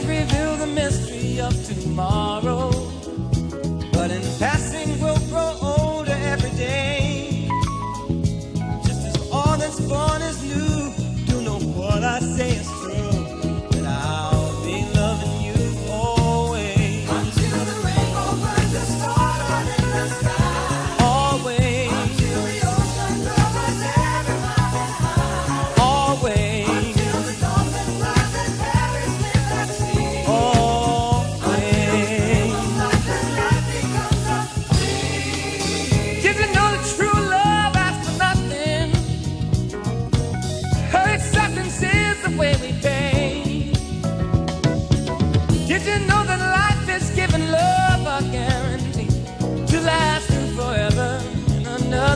can't reveal the mystery of tomorrow.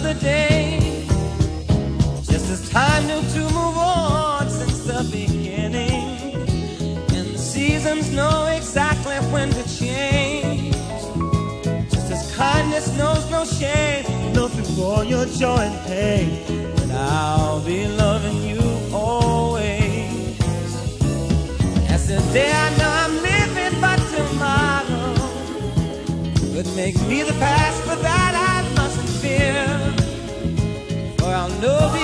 another day. Just as time knew to move on since the beginning. And the seasons know exactly when to change. Just as kindness knows no shame, nothing for your joy and pain. But I'll be loving you always. As the day I know I'm living, but tomorrow could make me the past, for that No.